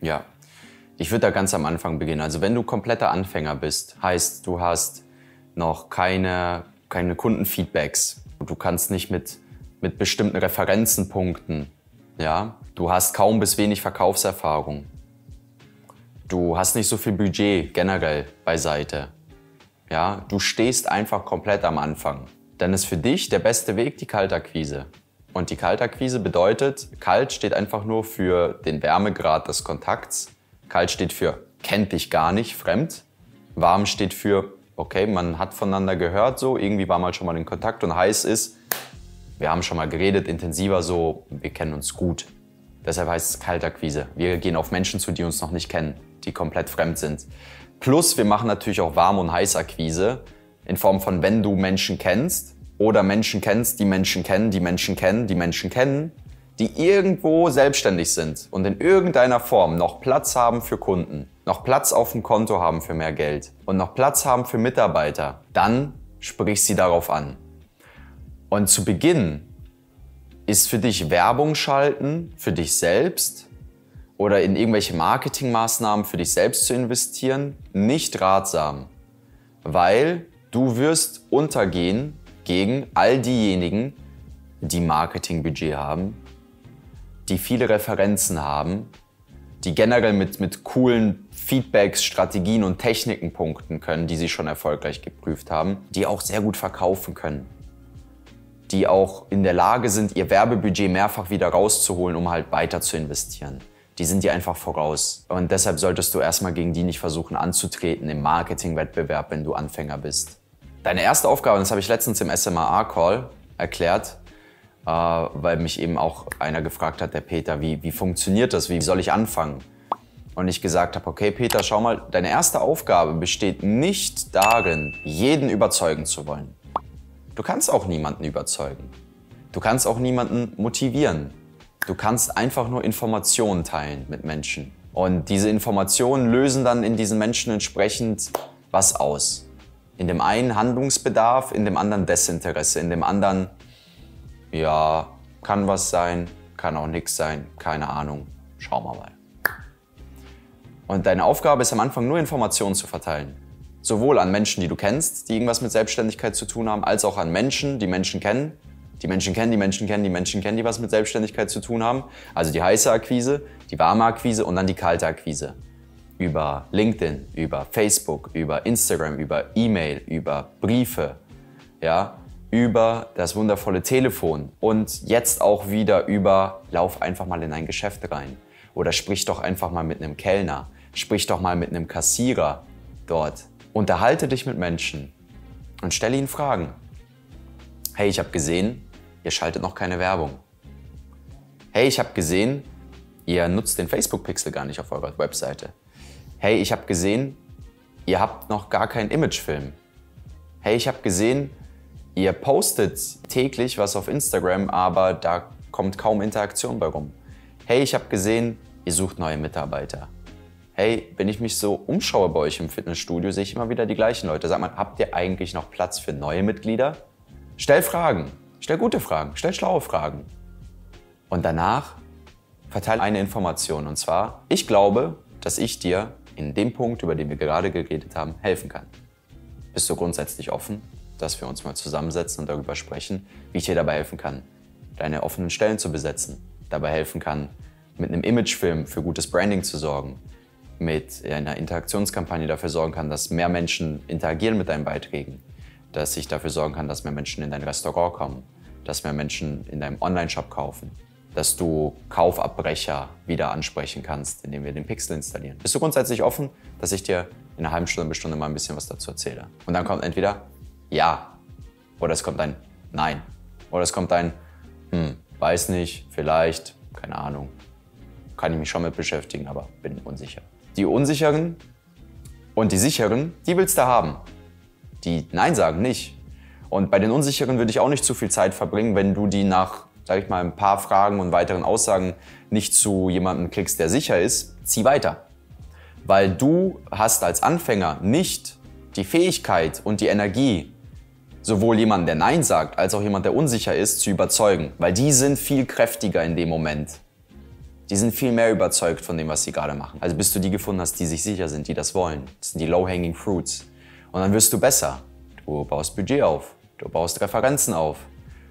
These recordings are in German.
Ja, ich würde da ganz am Anfang beginnen. Also wenn du kompletter Anfänger bist, heißt, du hast noch keine, keine Kundenfeedbacks. Du kannst nicht mit, mit bestimmten Referenzen punkten. Ja? Du hast kaum bis wenig Verkaufserfahrung. Du hast nicht so viel Budget generell beiseite. Ja? Du stehst einfach komplett am Anfang. Dann ist für dich der beste Weg die Kaltakquise. Und die Kaltakquise bedeutet, kalt steht einfach nur für den Wärmegrad des Kontakts. Kalt steht für kennt dich gar nicht, fremd. Warm steht für okay, man hat voneinander gehört so, irgendwie war mal schon mal in Kontakt und heiß ist, wir haben schon mal geredet, intensiver so, wir kennen uns gut. Deshalb heißt es Kaltakquise. Wir gehen auf Menschen zu, die uns noch nicht kennen, die komplett fremd sind. Plus wir machen natürlich auch Warm- und Heißakquise in Form von, wenn du Menschen kennst, oder Menschen kennst, die Menschen kennen, die Menschen kennen, die Menschen kennen, die irgendwo selbstständig sind und in irgendeiner Form noch Platz haben für Kunden, noch Platz auf dem Konto haben für mehr Geld und noch Platz haben für Mitarbeiter, dann sprich sie darauf an. Und zu Beginn ist für dich Werbung schalten, für dich selbst oder in irgendwelche Marketingmaßnahmen für dich selbst zu investieren, nicht ratsam, weil du wirst untergehen gegen all diejenigen, die Marketingbudget haben, die viele Referenzen haben, die generell mit, mit coolen Feedbacks, Strategien und Techniken punkten können, die sie schon erfolgreich geprüft haben, die auch sehr gut verkaufen können, die auch in der Lage sind, ihr Werbebudget mehrfach wieder rauszuholen, um halt weiter zu investieren. Die sind dir einfach voraus. Und deshalb solltest du erstmal gegen die nicht versuchen anzutreten im Marketingwettbewerb, wenn du Anfänger bist. Deine erste Aufgabe, das habe ich letztens im SMA-Call erklärt, äh, weil mich eben auch einer gefragt hat, der Peter, wie, wie funktioniert das, wie soll ich anfangen? Und ich gesagt habe, okay Peter, schau mal, deine erste Aufgabe besteht nicht darin, jeden überzeugen zu wollen. Du kannst auch niemanden überzeugen. Du kannst auch niemanden motivieren. Du kannst einfach nur Informationen teilen mit Menschen. Und diese Informationen lösen dann in diesen Menschen entsprechend was aus. In dem einen Handlungsbedarf, in dem anderen Desinteresse, in dem anderen, ja, kann was sein, kann auch nichts sein, keine Ahnung, schauen wir mal. Und deine Aufgabe ist am Anfang nur Informationen zu verteilen. Sowohl an Menschen, die du kennst, die irgendwas mit Selbstständigkeit zu tun haben, als auch an Menschen, die Menschen kennen. Die Menschen kennen, die Menschen kennen, die Menschen kennen, die was mit Selbstständigkeit zu tun haben. Also die heiße Akquise, die warme Akquise und dann die kalte Akquise über LinkedIn, über Facebook, über Instagram, über E-Mail, über Briefe, ja, über das wundervolle Telefon und jetzt auch wieder über lauf einfach mal in ein Geschäft rein oder sprich doch einfach mal mit einem Kellner, sprich doch mal mit einem Kassierer dort. Unterhalte dich mit Menschen und stelle ihnen Fragen. Hey, ich habe gesehen, ihr schaltet noch keine Werbung. Hey, ich habe gesehen, ihr nutzt den Facebook-Pixel gar nicht auf eurer Webseite. Hey, ich habe gesehen, ihr habt noch gar keinen Imagefilm. Hey, ich habe gesehen, ihr postet täglich was auf Instagram, aber da kommt kaum Interaktion bei rum. Hey, ich habe gesehen, ihr sucht neue Mitarbeiter. Hey, wenn ich mich so umschaue bei euch im Fitnessstudio, sehe ich immer wieder die gleichen Leute. Sag mal, habt ihr eigentlich noch Platz für neue Mitglieder? Stell Fragen. Stell gute Fragen. Stell schlaue Fragen. Und danach verteile eine Information. Und zwar, ich glaube, dass ich dir in dem Punkt, über den wir gerade geredet haben, helfen kann. Bist du grundsätzlich offen, dass wir uns mal zusammensetzen und darüber sprechen, wie ich dir dabei helfen kann, deine offenen Stellen zu besetzen, dabei helfen kann, mit einem Imagefilm für gutes Branding zu sorgen, mit einer Interaktionskampagne dafür sorgen kann, dass mehr Menschen interagieren mit deinen Beiträgen, dass ich dafür sorgen kann, dass mehr Menschen in dein Restaurant kommen, dass mehr Menschen in deinem Online-Shop kaufen, dass du Kaufabbrecher wieder ansprechen kannst, indem wir den Pixel installieren. Bist du grundsätzlich offen, dass ich dir in einer halben Stunde, bis Stunde mal ein bisschen was dazu erzähle? Und dann kommt entweder Ja oder es kommt ein Nein oder es kommt ein hm, weiß nicht, vielleicht, keine Ahnung. Kann ich mich schon mit beschäftigen, aber bin unsicher. Die Unsicheren und die Sicheren, die willst du haben. Die Nein sagen nicht. Und bei den Unsicheren würde ich auch nicht zu viel Zeit verbringen, wenn du die nach sage ich mal, ein paar Fragen und weiteren Aussagen nicht zu jemandem klickst, der sicher ist, zieh weiter. Weil du hast als Anfänger nicht die Fähigkeit und die Energie, sowohl jemanden, der Nein sagt, als auch jemand, der unsicher ist, zu überzeugen. Weil die sind viel kräftiger in dem Moment. Die sind viel mehr überzeugt von dem, was sie gerade machen. Also bis du die gefunden hast, die sich sicher sind, die das wollen. Das sind die low-hanging fruits. Und dann wirst du besser. Du baust Budget auf, du baust Referenzen auf,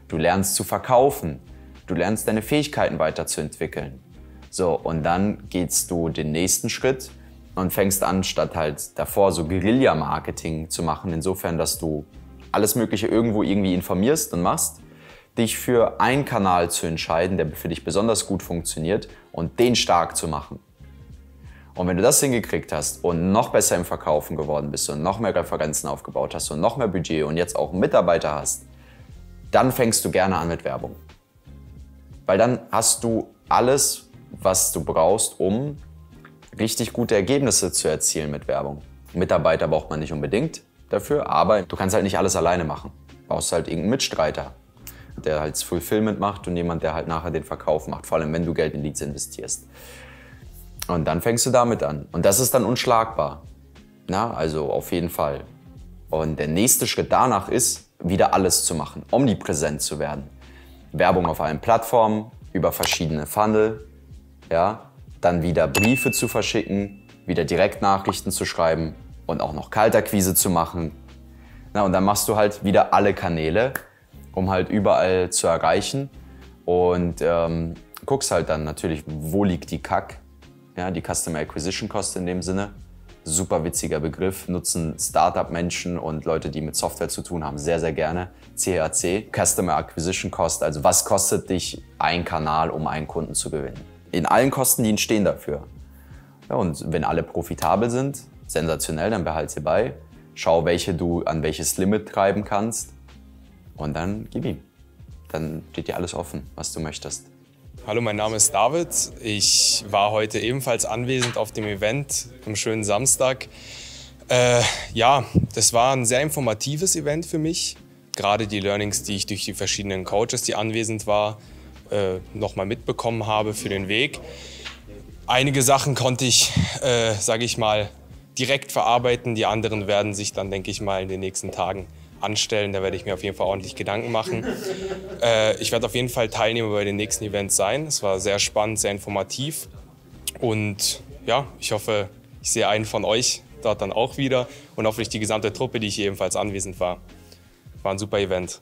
du lernst zu verkaufen, du lernst deine Fähigkeiten weiterzuentwickeln. So, und dann gehst du den nächsten Schritt und fängst an, statt halt davor so Guerilla-Marketing zu machen, insofern, dass du alles Mögliche irgendwo irgendwie informierst und machst, dich für einen Kanal zu entscheiden, der für dich besonders gut funktioniert und den stark zu machen. Und wenn du das hingekriegt hast und noch besser im Verkaufen geworden bist und noch mehr Referenzen aufgebaut hast und noch mehr Budget und jetzt auch Mitarbeiter hast, dann fängst du gerne an mit Werbung. Weil dann hast du alles, was du brauchst, um richtig gute Ergebnisse zu erzielen mit Werbung. Mitarbeiter braucht man nicht unbedingt dafür, aber du kannst halt nicht alles alleine machen. Du brauchst halt irgendeinen Mitstreiter, der halt das Fulfillment macht und jemand, der halt nachher den Verkauf macht, vor allem wenn du Geld in Leads investierst. Und dann fängst du damit an. Und das ist dann unschlagbar. Na, also auf jeden Fall. Und der nächste Schritt danach ist, wieder alles zu machen, omnipräsent zu werden. Werbung auf allen Plattformen, über verschiedene Funnel, ja, dann wieder Briefe zu verschicken, wieder Direktnachrichten zu schreiben und auch noch Kaltakquise zu machen. Na, und dann machst du halt wieder alle Kanäle, um halt überall zu erreichen und ähm, guckst halt dann natürlich, wo liegt die Kack, ja, die Customer Acquisition Cost in dem Sinne. Super witziger Begriff, nutzen Startup-Menschen und Leute, die mit Software zu tun haben, sehr, sehr gerne. CAC, Customer Acquisition Cost, also was kostet dich ein Kanal, um einen Kunden zu gewinnen. In allen Kosten, die entstehen dafür. Ja, und wenn alle profitabel sind, sensationell, dann behalte sie bei. Schau, welche du an welches Limit treiben kannst und dann gib ihm. Dann steht dir alles offen, was du möchtest. Hallo, mein Name ist David. Ich war heute ebenfalls anwesend auf dem Event am schönen Samstag. Äh, ja, das war ein sehr informatives Event für mich. Gerade die Learnings, die ich durch die verschiedenen Coaches, die anwesend waren, äh, nochmal mitbekommen habe für den Weg. Einige Sachen konnte ich, äh, sage ich mal, direkt verarbeiten. Die anderen werden sich dann, denke ich mal, in den nächsten Tagen anstellen. Da werde ich mir auf jeden Fall ordentlich Gedanken machen. Äh, ich werde auf jeden Fall Teilnehmer bei den nächsten Events sein. Es war sehr spannend, sehr informativ. Und ja, ich hoffe, ich sehe einen von euch dort dann auch wieder und hoffentlich die gesamte Truppe, die hier ebenfalls anwesend war. War ein super Event.